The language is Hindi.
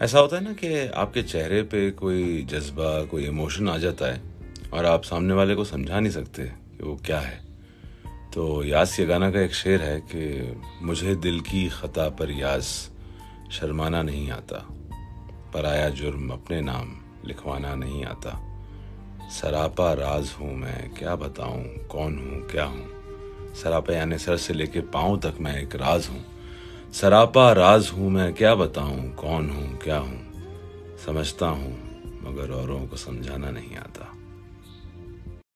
ऐसा होता है ना कि आपके चेहरे पे कोई जज्बा, कोई इमोशन आ जाता है और आप सामने वाले को समझा नहीं सकते कि वो क्या है। तो यास ये गाना का एक शेर है कि मुझे दिल की खता पर यास शर्माना नहीं आता, पर आया जुर्म अपने नाम लिखवाना नहीं आता। सरापा राज हूँ मैं, क्या बताऊँ, कौन हूँ, क्या हूँ? सरापा यानी सर से लेके पाँव तक मैं एक राज हूँ। सरापा राज हूँ मैं, क्या बताऊँ? कौन हूँ? क्या हूँ? समझता हूँ, मगर औरों को समझाना नहीं आता।